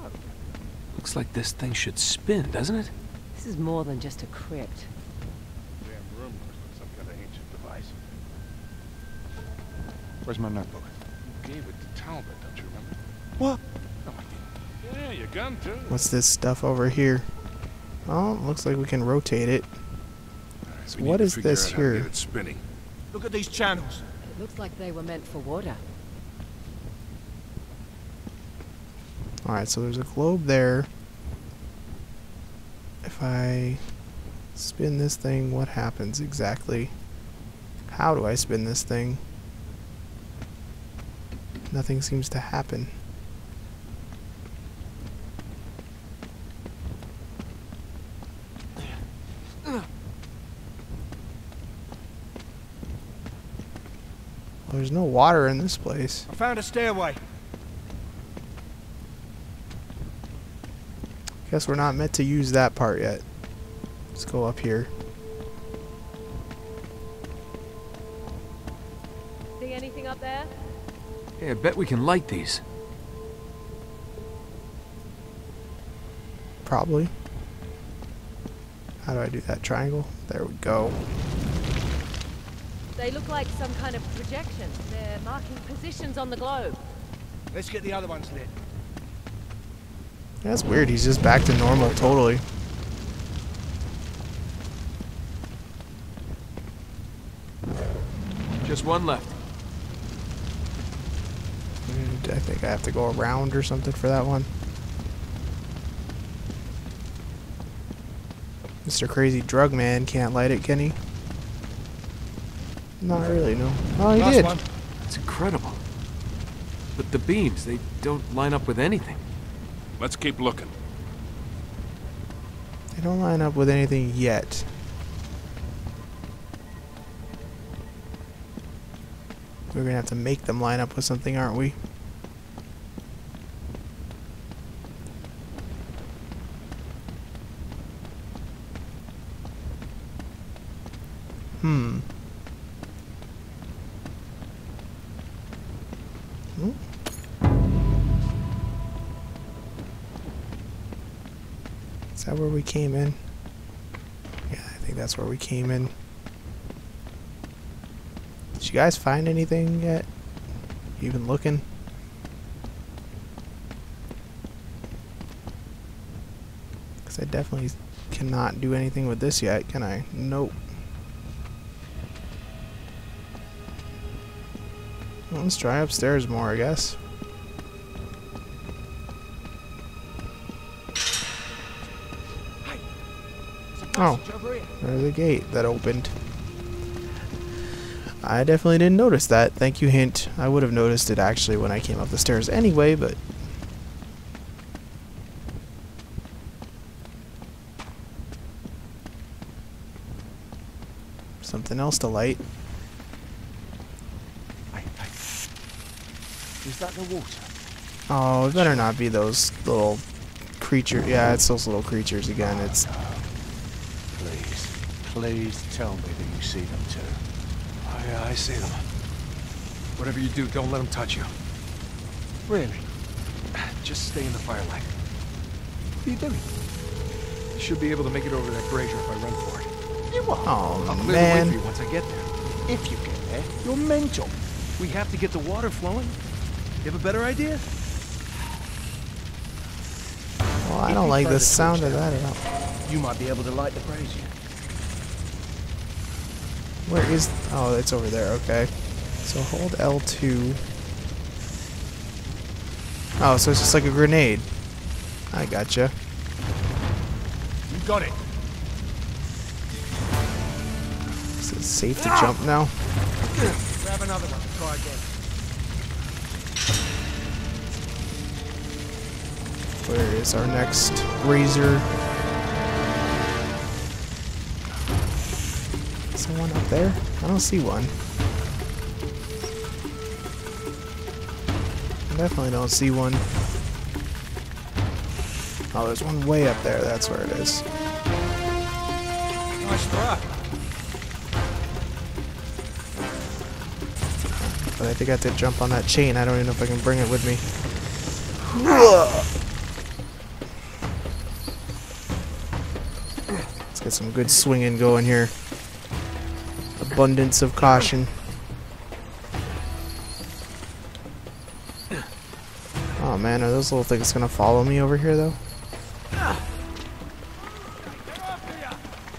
globe. Looks like this thing should spin, doesn't it? This is more than just a crypt. Damn room looks like some kind of ancient device. Where's my notebook? You gave it to Talbot, don't you remember? What? No, I didn't. Yeah, your gun too. What's this stuff over here? Oh, looks like we can rotate it. Alright, So we need what to is figure this out how to here? get it spinning. Look at these channels. It looks like they were meant for water. Alright, so there's a globe there. If I spin this thing, what happens exactly? How do I spin this thing? Nothing seems to happen. There's no water in this place. I found a stairway. Guess we're not meant to use that part yet. Let's go up here. See anything up there? Yeah, I bet we can light these. Probably. How do I do that? Triangle? There we go. They look like some kind of projection. They're marking positions on the globe. Let's get the other ones lit. That's weird. He's just back to normal totally. Just one left. And I think I have to go around or something for that one. Mr. Crazy Drug Man can't light it, can he? Not really, no. Oh, he Last did. one. That's incredible. But the beams, they don't line up with anything. Let's keep looking. They don't line up with anything yet. We're gonna have to make them line up with something, aren't we? Hmm. That where we came in? Yeah, I think that's where we came in. Did you guys find anything yet? You been looking? Because I definitely cannot do anything with this yet, can I? Nope. Let's try upstairs more, I guess. Oh. There's a gate that opened. I definitely didn't notice that. Thank you, hint. I would have noticed it actually when I came up the stairs anyway, but. Something else to light. Is that the water? Oh, it better not be those little creature. Yeah, it's those little creatures again. It's Please, please tell me that you see them too. Oh, uh, yeah, I see them. Whatever you do, don't let them touch you. Really? Just stay in the firelight. What are you doing? You should be able to make it over that brazier if I run for it. You are. oh I'll clear the way for you once I get there. If you get there, you're mental. We have to get the water flowing. You have a better idea? Well, I If don't like the the sound of that at all. You might be able to light the brazier. Where is? Oh, it's over there. Okay. So hold L2. Oh, so it's just like a grenade. I gotcha. You got it. Is it safe to jump now? Grab another one. Try again. Where is our next razor? up there? I don't see one. I definitely don't see one. Oh, there's one way up there. That's where it is. Nice try. But I think I have to jump on that chain. I don't even know if I can bring it with me. Let's get some good swinging going here. Abundance of caution. Oh man, are those little things gonna follow me over here though?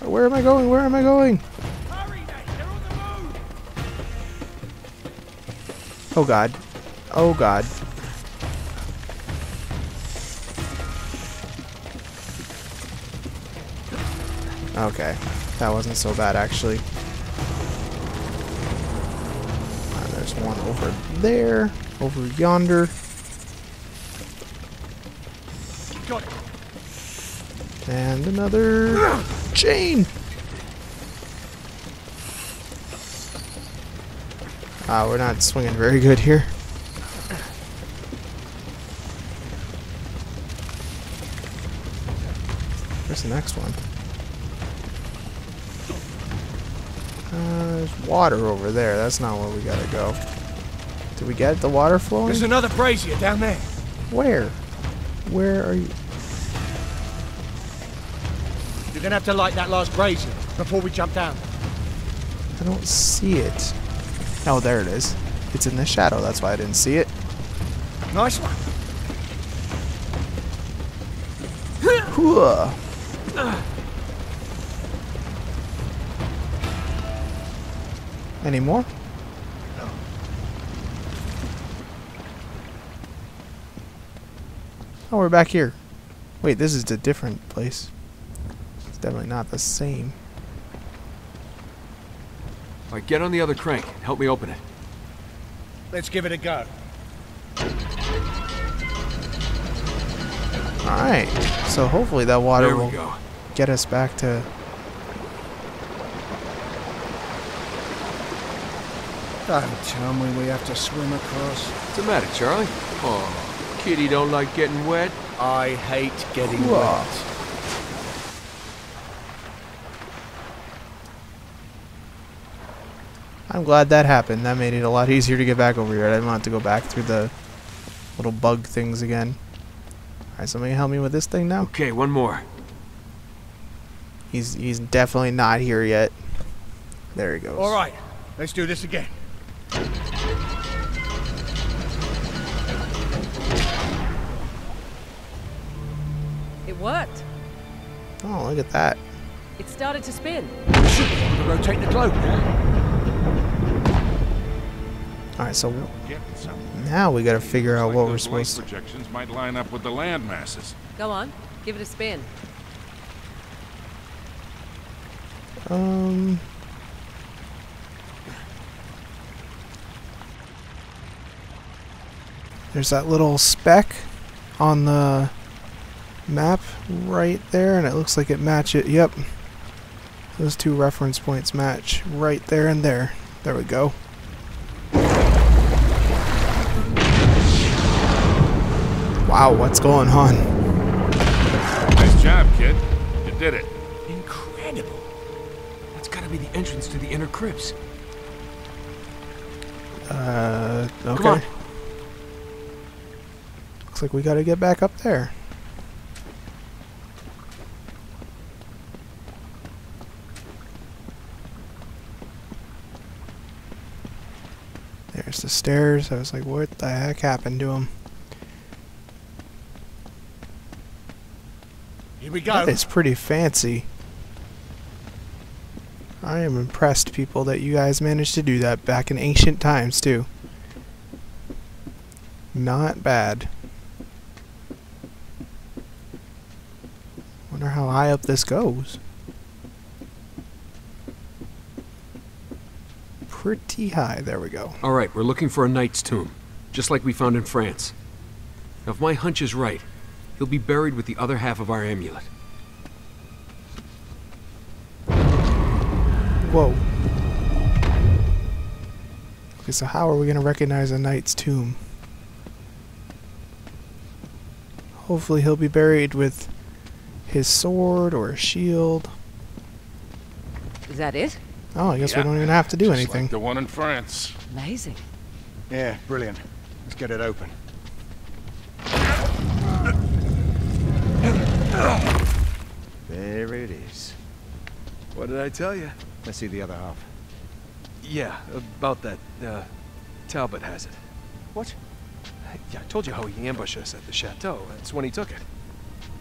Where am I going? Where am I going? Oh god. Oh god. Okay. That wasn't so bad actually. One over there. Over yonder. Got it. And another chain. Ah, we're not swinging very good here. Where's the next one? Uh, there's water over there. That's not where we gotta go. Did we get the water flowing? There's another brazier down there. Where? Where are you? You're gonna have to light that last brazier before we jump down. I don't see it. Oh, there it is. It's in the shadow. That's why I didn't see it. Nice one. Hooah. Any more? Oh, we're back here. Wait, this is a different place. It's definitely not the same. All right, get on the other crank. Help me open it. Let's give it a go. Alright, so hopefully that water will go. get us back to... Don't tell me we have to swim across. What's the matter, Charlie? Oh, kitty don't like getting wet. I hate getting Whoa. wet. I'm glad that happened. That made it a lot easier to get back over here. I didn't want to go back through the little bug things again. Alright, somebody help me with this thing now? Okay, one more. He's he's definitely not here yet. There he goes. All right, let's do this again. It worked. Oh, look at that. It started to spin. Should be able to rotate the globe now. Alright, so now we gotta figure out what like we're supposed to... projections might line up with the land masses. Go on, give it a spin. Um... There's that little speck on the map right there, and it looks like it matches. Yep. Those two reference points match right there and there. There we go. Wow, what's going on? Nice job, kid. You did it. Incredible. That's gotta be the entrance to the inner crypts. Uh, okay. Come on. Looks like we gotta get back up there. There's the stairs. I was like, what the heck happened to him? Here we go. That is pretty fancy. I am impressed, people, that you guys managed to do that back in ancient times, too. Not bad. Wonder how high up this goes. Pretty high. There we go. All right, we're looking for a knight's tomb, just like we found in France. Now, if my hunch is right, he'll be buried with the other half of our amulet. Whoa. Okay, so how are we going to recognize a knight's tomb? Hopefully he'll be buried with his sword or a shield. Is that it? Oh, I guess Yeah, we don't even have to do Just anything. Like the one in France. Amazing. Yeah, brilliant. Let's get it open. There it is. What did I tell you? Let's see the other half. Yeah, about that, uh, Talbot has it. What? Yeah, I told you how he ambushed us at the chateau. That's when he took it.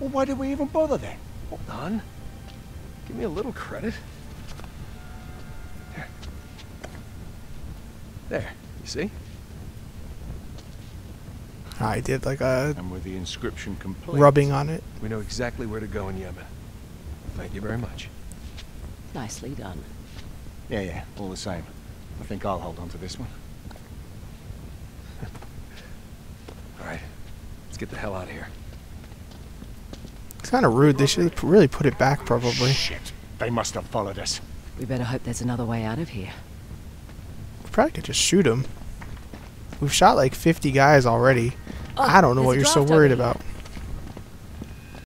Well, why did we even bother then? Hold on. Give me a little credit. There. There, you see? I did like a And with the inscription complete. rubbing on it. We know exactly where to go in Yemen. Thank you very much. Nicely done. Yeah, yeah, all the same. I think I'll hold on to this one. All right, let's get the hell out of here. It's kind of rude. They should p- really put it back, probably. Shit. They must have followed us. We better hope there's another way out of here. Probably could just shoot him. We've shot like 50 guys already. I don't know what you're so worried about.